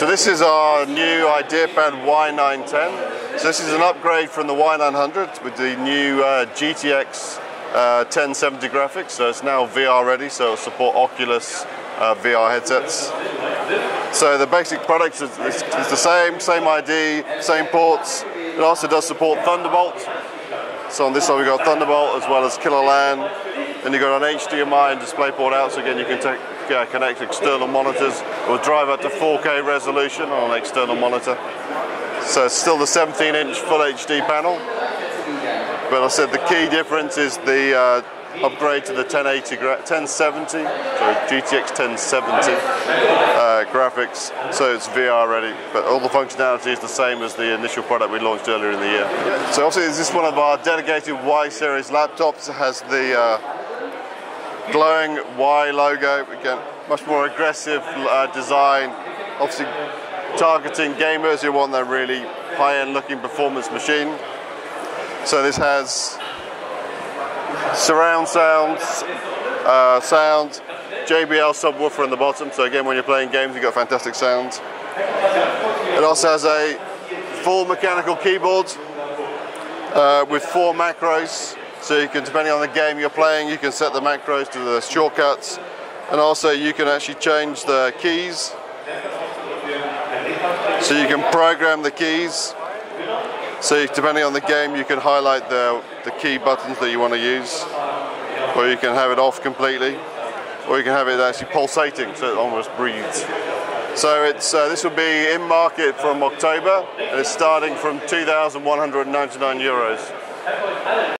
So this is our new IdeaPad Y910. So this is an upgrade from the Y900 with the new uh, GTX uh, 1070 graphics. So it's now VR ready, so it'll support Oculus uh, VR headsets. So the basic product is, is, is, the same, same ID, same ports. It also does support Thunderbolt. So on this side we've got Thunderbolt as well as Killer LAN. Then you've got an HDMI and DisplayPort out, so again you can take, uh, connect external monitors. It will drive up to 4K resolution on an external monitor. So it's still the 17 inch full HD panel. But I said the key difference is the uh, upgrade to the 1080 1070, so GTX 1070 uh, graphics, so it's VR ready. But all the functionality is the same as the initial product we launched earlier in the year. So obviously, this is one of our dedicated Y series laptops. It has the uh, glowing Y logo. Again, much more aggressive uh, design. Obviously, targeting gamers who want that really high-end looking performance machine. So this has surround sounds, uh, sound, JBL subwoofer in the bottom. So again, when you're playing games, you've got fantastic sound. It also has a full mechanical keyboard uh, with four macros. So you can, depending on the game you're playing, you can set the macros to the shortcuts. And also you can actually change the keys. So you can program the keys so depending on the game, you can highlight the, the key buttons that you want to use, or you can have it off completely, or you can have it actually pulsating, so it almost breathes. So it's uh, this will be in market from October, and it's starting from 2,199 euros.